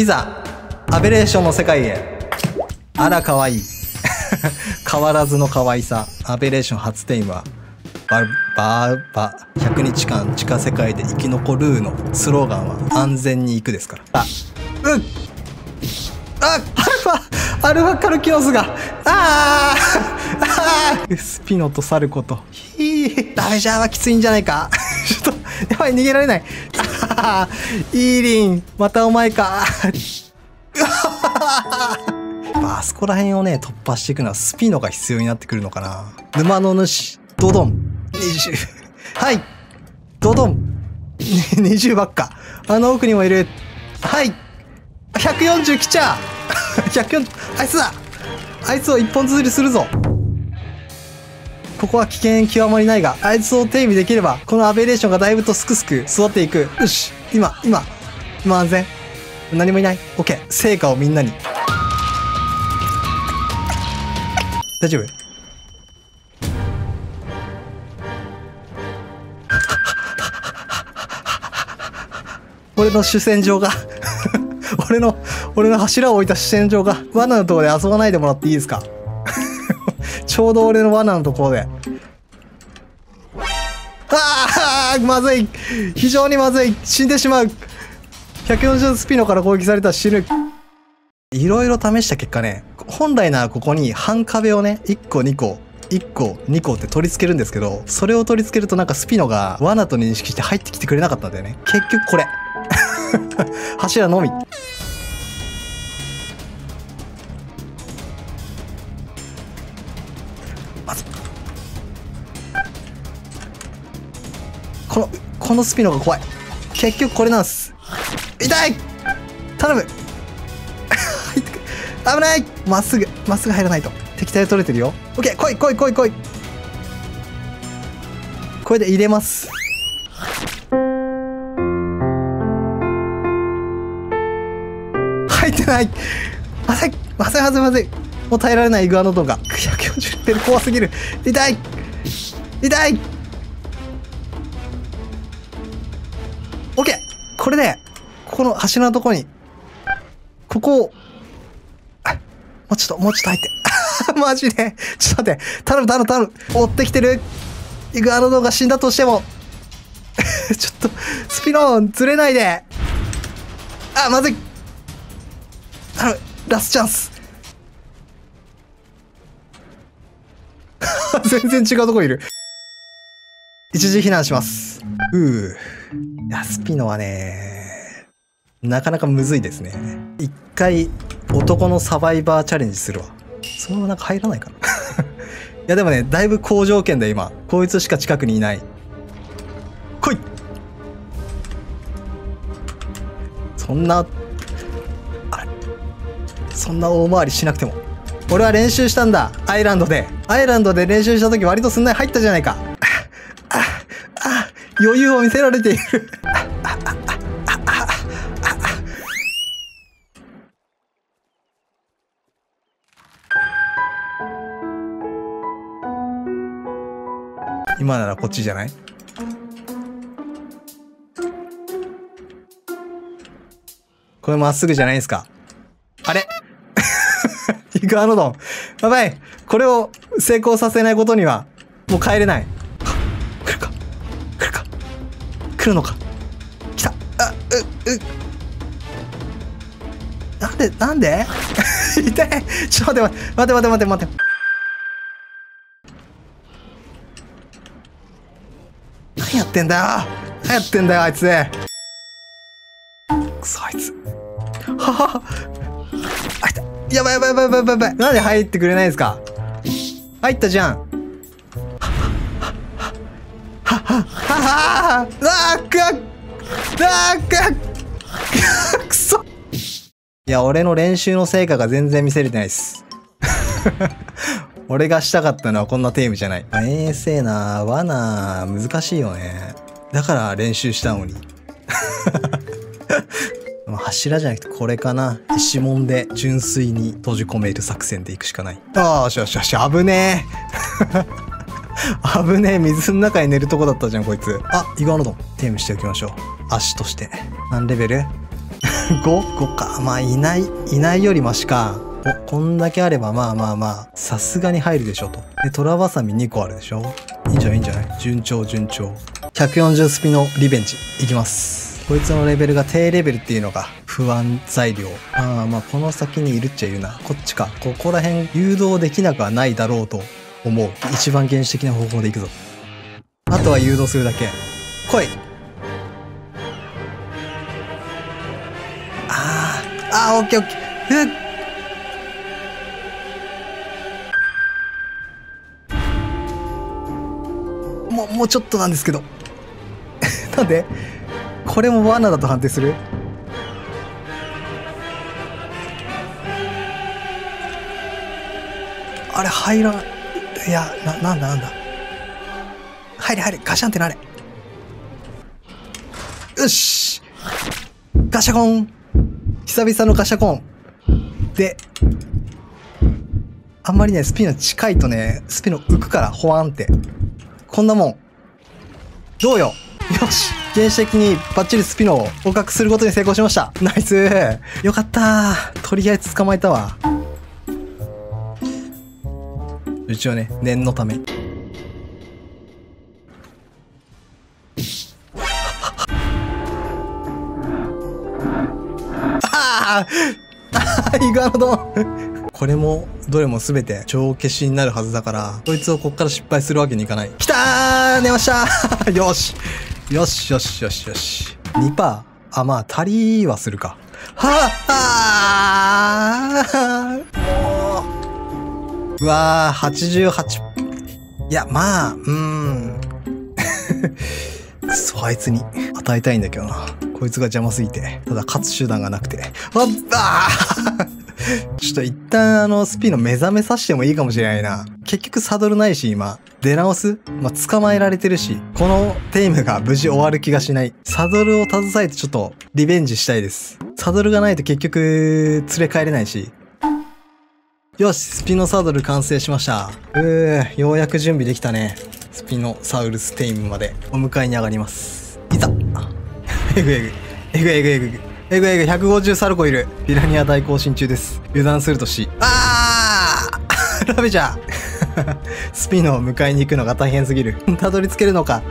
いざアベレーションの世界へ。あら可愛いい。変わらずの可愛さ。アベレーション初テイムはババーバ。100日間地下世界で生き残るの。スローガンは安全に行くですから。あうん。あアルファアルファカルキオスが。あーあー。スピノとサルコと。ひー。ダメじゃーはきついんじゃないか。ちょっとやばい逃げられない。あ イーリンまたお前か。あそこら辺をね突破していくのはスピノが必要になってくるのかな。沼の主ドドン。20はい。ドドン。20ばっか。あの奥にもいる。はい。140来ちゃう。140あいつだ。あいつを一本釣りするぞ。ここは危険極まりないがあいつを手指できればこのアベレーションがだいぶとすくすく育っていく。よし。今今今安全。何もいない。OK 成果をみんなに。大丈夫？俺の主戦場が。俺の俺の柱を置いた主戦場が。罠のところで遊ばないでもらっていいですか？ちょうど俺の罠のところで。ああまずい。非常にまずい。死んでしまう。140スピノから攻撃されたら死ぬ。いろいろ試した結果ね本来ならここに半壁をね1個2個1個2個って取り付けるんですけどそれを取り付けるとなんかスピノが罠と認識して入ってきてくれなかったんだよね。結局これ。柱のみこのスピノが怖い。結局これなんす。痛い！頼む！危ない！まっすぐまっすぐ入らないと。敵対取れてるよ。オッケー！来い！来い！来い！来い！これで入れます。入ってない！まずいまずいまずいまず。いもう耐えられないイグアノドンが。140レベル怖すぎる。痛い！痛い！これでここの柱のとこにここをもうちょっともうちょっと入って。マジで？ちょっと待って。頼む頼む頼む。追ってきてる。イグアノドが死んだとしても。ちょっとスピノンずれないで。あまずい。頼むラスチャンス。全然違うとこいる。一時避難します。ううスピノはねなかなかむずいですね。一回男のサバイバーチャレンジするわ。そのままなんか入らないかな。いやでもねだいぶ好条件だ今こいつしか近くにいない。来い。そんなあれ。そんな大回りしなくても。俺は練習したんだ。アイランドで。アイランドで練習した時割とすんなり入ったじゃないか。余裕を見せられている。今ならこっちじゃない？これまっすぐじゃないですか？あれ？イグアノドン。やばい。これを成功させないことにはもう帰れない来るのか。来た。あうう。なんでなんで？痛い。ちょっと待って待って待って待って。待って何やってんだ？よ何やってんだよあいつ。くそあいつ。はは。あいた。やばいやばいやばいやばいやばい。なんで入ってくれないんですか？入ったじゃん。ははははうわーくっくっくそいや俺の練習の成果が全然見せれてないです俺がしたかったのはこんなテームじゃない。衛星な、罠、難しいよね。だから練習したのに。柱じゃなくてこれかな。石門で純粋に閉じ込める作戦でいくしかない。ああ、よしよしよし、危ねえ。危ねえ、水の中に寝るとこだったじゃん、こいつ。あ、イガノドン。テームしておきましょう。足として。何レベル？5?5 か。まあ、いない、いないよりマシか。お、こんだけあれば、まあまあまあ、さすがに入るでしょと。で、トラバサミ2個あるでしょいいんじゃない？いいんじゃない？順調、順調。140スピのリベンジ、いきます。こいつのレベルが低レベルっていうのが不安材料。ああ、まあこの先にいるっちゃいるな。こっちか。ここら辺誘導できなくはないだろうと思う。一番原始的な方法でいくぞ。あとは誘導するだけ。来いあー、あー、オッケーオッケー。うっもう、もうちょっとなんですけど。なんで？これも罠だと判定する？あれ入らん。いや、な、なんだなんだ。入れ入れ、ガシャンってなれ。よしガシャコン久々のガシャコンで、あんまりね、スピンの近いとね、スピンの浮くから、ほわんって。こんなもん。どうよよし原始的にバッチリスピノを捕獲することに成功しましたナイスよかったとりあえず捕まえたわ。一応ね、念のため。ああイグアノドンこれも、どれも全て帳消しになるはずだから、こいつをこっから失敗するわけにいかない。きたー出ましたよしよしよしよしよし。2%? あ、まあ、足りはするか。はああう。わー、88。いや、まあ、うーん。く そ、あいつに与えたいんだけどな。こいつが邪魔すぎて。ただ、勝つ手段がなくて。あっあ ちょっと一旦あの、スピーの目覚めさせてもいいかもしれないな。結局サドルないし、今。出直す？まあ、捕まえられてるし、このテイムが無事終わる気がしない。サドルを携えてちょっとリベンジしたいです。サドルがないと結局、連れ帰れないし。よし、スピノサドル完成しました。うー、ようやく準備できたね。スピノサウルステイムまでお迎えに上がります。いざ えぐえぐ。えぐえぐえぐえぐ。えぐえぐ、150サルコいる。ピラニア大行進中です。油断するとし。あーラベジャースピノを迎えに行くのが大変すぎる。たどり着けるのか。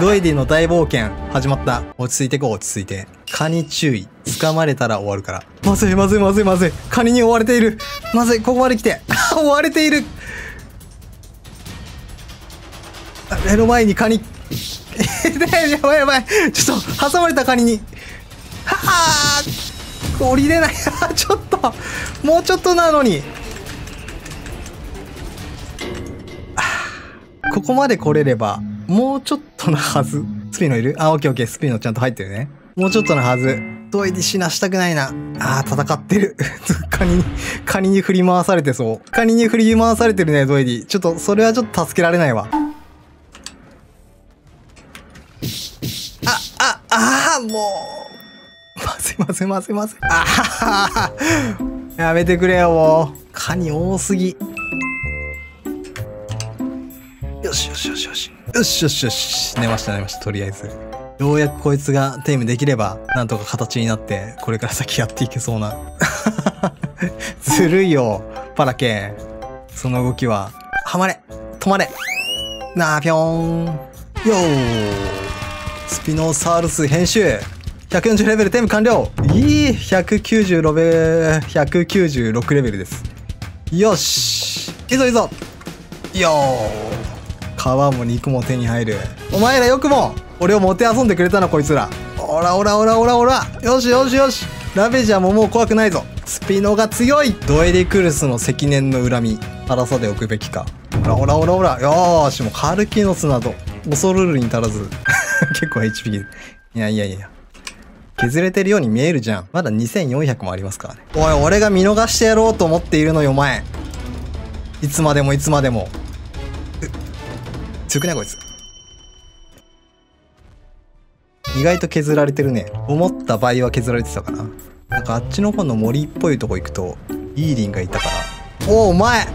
ドイディの大冒険、始まった。落ち着いてこう、落ち着いて。蚊に注意。掴まれたら終わるから。まずい、まずい、まずい、まずい。蚊に追われている。まずい、ここまで来て。追われている。目の前に蚊に。やばいやばい。ちょっと、挟まれたカニに。はあ降りれない。ちょっと、もうちょっとなのに。ここまで来れれば、もうちょっとなはず。スピノいる？あ、オッケーオッケー。スピノちゃんと入ってるね。もうちょっとなはず。ドイディ死なしたくないな。あー、戦ってる。カニに、カニに振り回されてそう。カニに振り回されてるね、ドイディ。ちょっと、それはちょっと助けられないわ。あ、あ、あー、もう。まずいまずいまずいまずい。あはは やめてくれよ、もう。カニ多すぎ。よしよしよしよし。よしよしよし。寝ました寝ました、とりあえず。ようやくこいつがテイムできれば、なんとか形になって、これから先やっていけそうな。ずるいよ、パラケン。その動きは。はまれ止まれなあ、ぴょーん。よースピノサウルス編集140レベルテーム完了いい !196 レベル、196レベルです。よしいいぞいいぞよー皮も肉も手に入る。お前らよくも俺をもてあそんでくれたな、こいつら。おらおらおらおらおらよしよしよしラベジャーももう怖くないぞスピノが強いドエリクルスの積年の恨み、荒さでおくべきか。おらおらおらおらよーし、もうカルキノスなど、恐るるに足らず。結構 HP。いやいやいや。削れてるように見えるじゃん。まだ2400もありますからね。おい、俺が見逃してやろうと思っているのよ、お前。いつまでもいつまでも。強くないこいつ。意外と削られてるね。思った倍は削られてたかな。なんかあっちの方の森っぽいとこ行くと、イーリンがいたから。おお、お前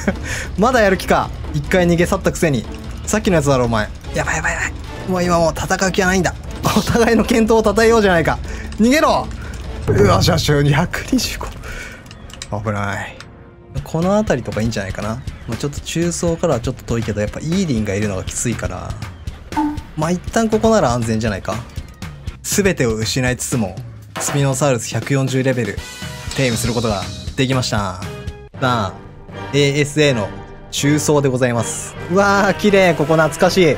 まだやる気か。一回逃げ去ったくせに。さっきのやつだろ、お前。やばいやばいやばい。もう今もう戦う気はないんだ。お互いの健闘を称えようじゃないか。逃げろうわしゃしゃ225危ないこの辺りとかいいんじゃないかな、まあ、ちょっと中層からはちょっと遠いけどやっぱイーリンがいるのがきついからまあ一旦ここなら安全じゃないか。全てを失いつつもスピノサウルス140レベルテイムすることができました。さあ ASA の中層でございます。うわー綺麗。ここ懐かしい。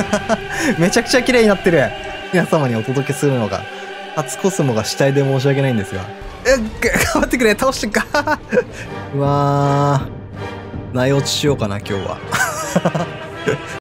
めちゃくちゃ綺麗になってる。皆様にお届けするのが初コスモが死体で申し訳ないんですが。え頑張ってくれ。倒してか。うわー内落ちしようかな今日は。